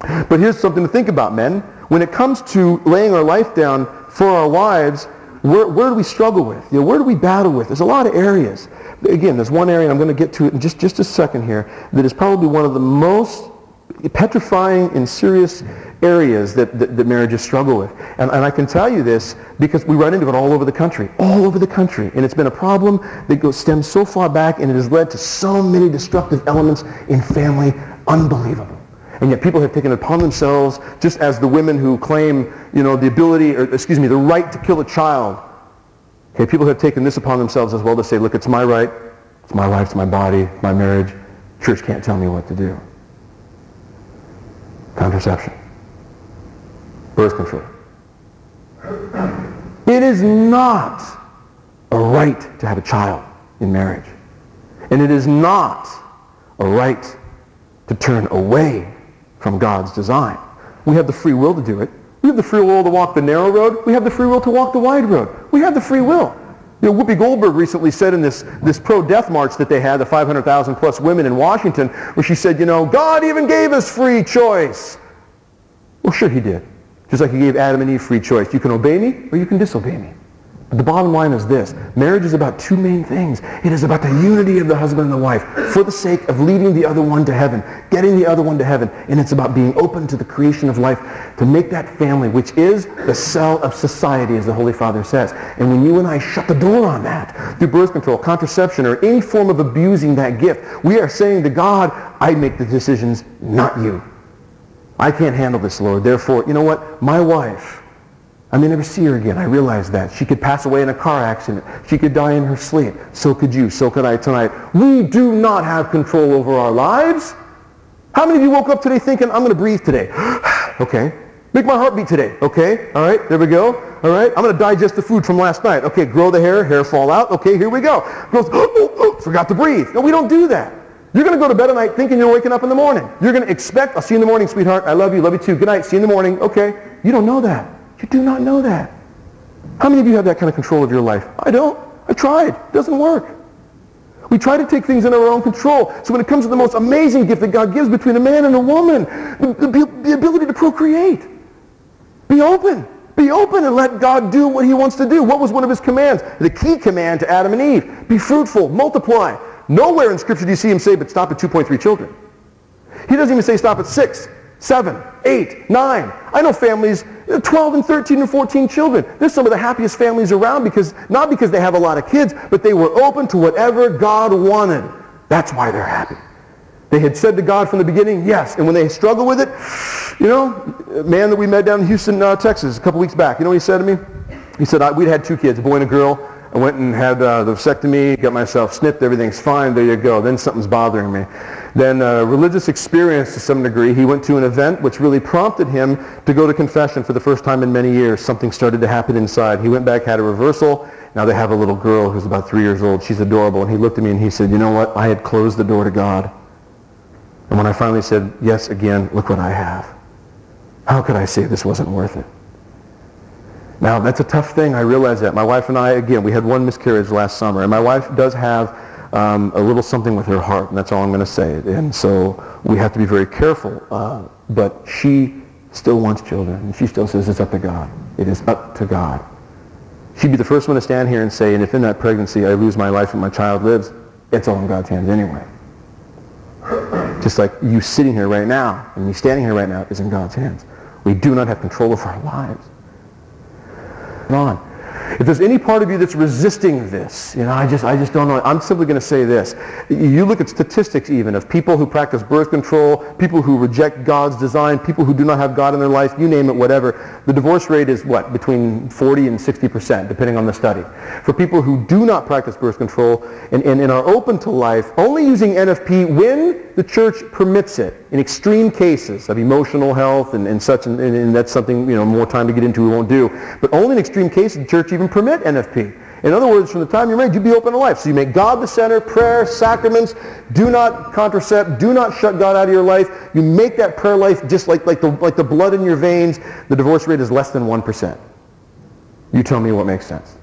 But here's something to think about, men. When it comes to laying our life down for our wives, where, where do we struggle with? You know, where do we battle with? There's a lot of areas. Again, there's one area, and I'm going to get to it in just, just a second here, that is probably one of the most petrifying and serious areas that, that, that, marriages struggle with. And, and I can tell you this because we run into it all over the country, all over the country. And it's been a problem that goes, stems so far back and it has led to so many destructive elements in family, unbelievable. And yet people have taken it upon themselves, just as the women who claim, you know, the ability, or excuse me, the right to kill a child. Okay, people have taken this upon themselves as well to say, look, it's my right, it's my life, it's my body, my marriage. Church can't tell me what to do. Contraception. Birth control. It is not a right to have a child in marriage. And it is not a right to turn away from God's design. We have the free will to do it. We have the free will to walk the narrow road. We have the free will to walk the wide road. We have the free will. You know, Whoopi Goldberg recently said in this, this pro-death march that they had, the 500,000 plus women in Washington, where she said, you know, God even gave us free choice. Well, sure he did. Just like he gave Adam and Eve free choice. You can obey me or you can disobey me. But the bottom line is this. Marriage is about two main things. It is about the unity of the husband and the wife for the sake of leading the other one to heaven, getting the other one to heaven. And it's about being open to the creation of life to make that family, which is the cell of society, as the Holy Father says. And when you and I shut the door on that through birth control, contraception, or any form of abusing that gift, we are saying to God, I make the decisions, not you. I can't handle this, Lord. Therefore, you know what? My wife, I may never see her again. I realize that. She could pass away in a car accident. She could die in her sleep. So could you. So could I tonight. We do not have control over our lives. How many of you woke up today thinking, I'm going to breathe today? okay. Make my heart beat today. Okay. All right. There we go. All right. I'm going to digest the food from last night. Okay. Grow the hair. Hair fall out. Okay. Here we go. Oh, oh, oh, forgot to breathe. No, we don't do that. You're going to go to bed at night thinking you're waking up in the morning. You're going to expect, I'll see you in the morning, sweetheart. I love you. Love you too. Good night. See you in the morning. Okay. You don't know that. You do not know that. How many of you have that kind of control of your life? I don't. I tried. It doesn't work. We try to take things in our own control. So when it comes to the most amazing gift that God gives between a man and a woman, the, the, the ability to procreate. Be open. Be open and let God do what he wants to do. What was one of his commands? The key command to Adam and Eve. Be fruitful. Multiply. Nowhere in Scripture do you see him say, but stop at 2.3 children. He doesn't even say stop at 6 seven, eight, nine. I know families, 12 and 13 and 14 children. They're some of the happiest families around because, not because they have a lot of kids, but they were open to whatever God wanted. That's why they're happy. They had said to God from the beginning, yes. And when they struggle with it, you know, a man that we met down in Houston, uh, Texas a couple weeks back, you know what he said to me? He said, we'd had two kids, a boy and a girl. I went and had uh, the vasectomy, got myself snipped, everything's fine, there you go. Then something's bothering me. Then uh, religious experience to some degree. He went to an event which really prompted him to go to confession for the first time in many years. Something started to happen inside. He went back, had a reversal. Now they have a little girl who's about three years old. She's adorable. And he looked at me and he said, you know what? I had closed the door to God. And when I finally said, yes, again, look what I have. How could I say this wasn't worth it? Now, that's a tough thing. I realize that. My wife and I, again, we had one miscarriage last summer. And my wife does have um, a little something with her heart, and that's all I'm going to say. And so we have to be very careful. Uh, but she still wants children, and she still says it's up to God. It is up to God. She'd be the first one to stand here and say, and if in that pregnancy I lose my life and my child lives, it's all in God's hands anyway. Just like you sitting here right now and me standing here right now is in God's hands. We do not have control of our lives on. If there's any part of you that's resisting this, you know, I just, I just don't know. I'm simply going to say this. You look at statistics even of people who practice birth control, people who reject God's design, people who do not have God in their life, you name it, whatever. The divorce rate is what? Between 40 and 60%, depending on the study. For people who do not practice birth control and, and, and are open to life, only using NFP when the church permits it in extreme cases of emotional health and, and such, and, and that's something, you know, more time to get into we won't do. But only in extreme cases the church even permit NFP. In other words, from the time you're married, you be open to life. So you make God the center, prayer, sacraments. Do not contracept. Do not shut God out of your life. You make that prayer life just like, like, the, like the blood in your veins. The divorce rate is less than 1%. You tell me what makes sense.